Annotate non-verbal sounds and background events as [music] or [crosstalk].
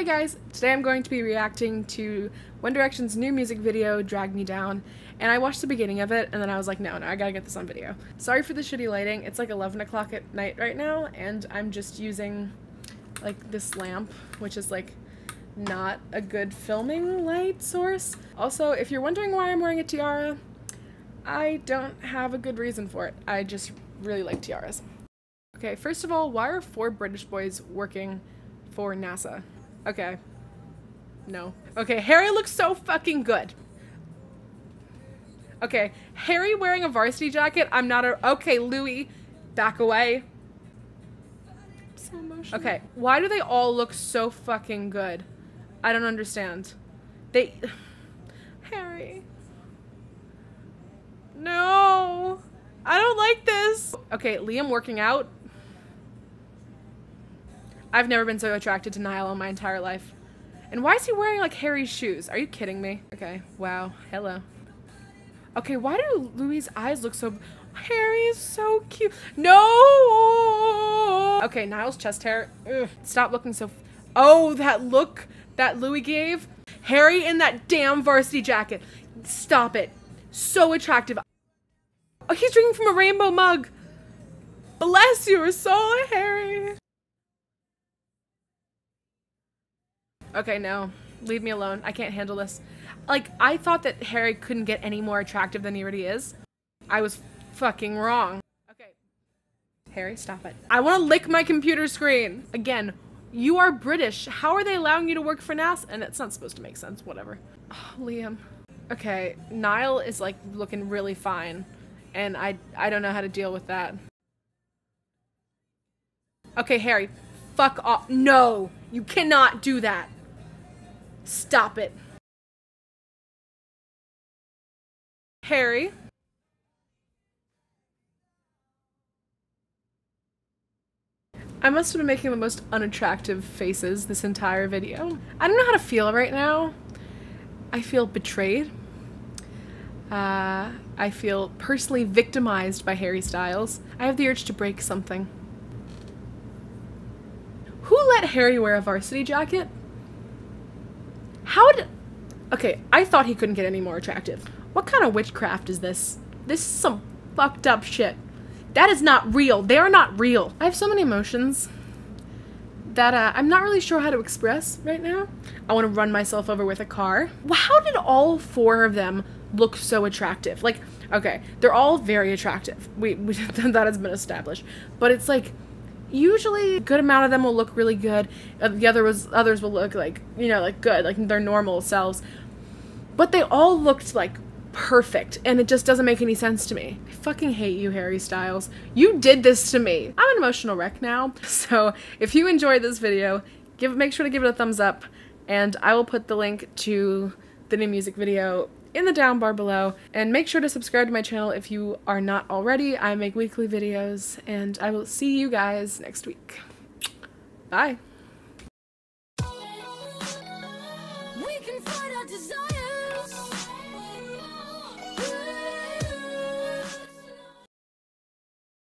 Hey guys, today I'm going to be reacting to One Direction's new music video, Drag Me Down, and I watched the beginning of it and then I was like, no, no, I gotta get this on video. Sorry for the shitty lighting, it's like 11 o'clock at night right now and I'm just using like this lamp, which is like not a good filming light source. Also, if you're wondering why I'm wearing a tiara, I don't have a good reason for it. I just really like tiaras. Okay, first of all, why are four British boys working for NASA? Okay. No. Okay, Harry looks so fucking good. Okay, Harry wearing a varsity jacket, I'm not a- Okay, Louis, back away. So. Okay, why do they all look so fucking good? I don't understand. They- [sighs] Harry. No! I don't like this! Okay, Liam working out. I've never been so attracted to Niall in my entire life. And why is he wearing like Harry's shoes? Are you kidding me? Okay, wow, hello. Okay, why do Louis' eyes look so... Harry is so cute. No! Okay, Niall's chest hair. Ugh, stop looking so... Oh, that look that Louis gave. Harry in that damn varsity jacket. Stop it. So attractive. Oh, he's drinking from a rainbow mug. Bless your soul, Harry. Okay, no. Leave me alone. I can't handle this. Like, I thought that Harry couldn't get any more attractive than he already is. I was fucking wrong. Okay. Harry, stop it. I want to lick my computer screen. Again, you are British. How are they allowing you to work for NASA? And it's not supposed to make sense. Whatever. Oh, Liam. Okay, Niall is like looking really fine. And I, I don't know how to deal with that. Okay, Harry, fuck off. No, you cannot do that. Stop it. Harry. I must have been making the most unattractive faces this entire video. I don't know how to feel right now. I feel betrayed. Uh, I feel personally victimized by Harry Styles. I have the urge to break something. Who let Harry wear a varsity jacket? How did... Okay, I thought he couldn't get any more attractive. What kind of witchcraft is this? This is some fucked up shit. That is not real. They are not real. I have so many emotions that uh, I'm not really sure how to express right now. I want to run myself over with a car. How did all four of them look so attractive? Like, okay, they're all very attractive. We, we [laughs] that has been established. But it's like usually a good amount of them will look really good. Uh, the other was others will look like, you know, like good, like their normal selves. But they all looked like perfect and it just doesn't make any sense to me. I fucking hate you, Harry Styles. You did this to me. I'm an emotional wreck now. [laughs] So if you enjoyed this video, give make sure to give it a thumbs up and I will put the link to the new music video in the down bar below and make sure to subscribe to my channel if you are not already. I make weekly videos and I will see you guys next week. Bye.